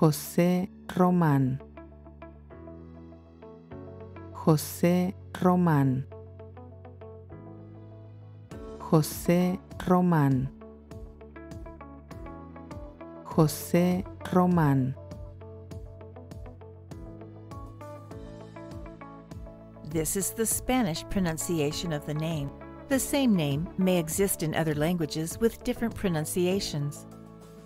José Román. José Román. José Román. José Román. This is the Spanish pronunciation of the name. The same name may exist in other languages with different pronunciations.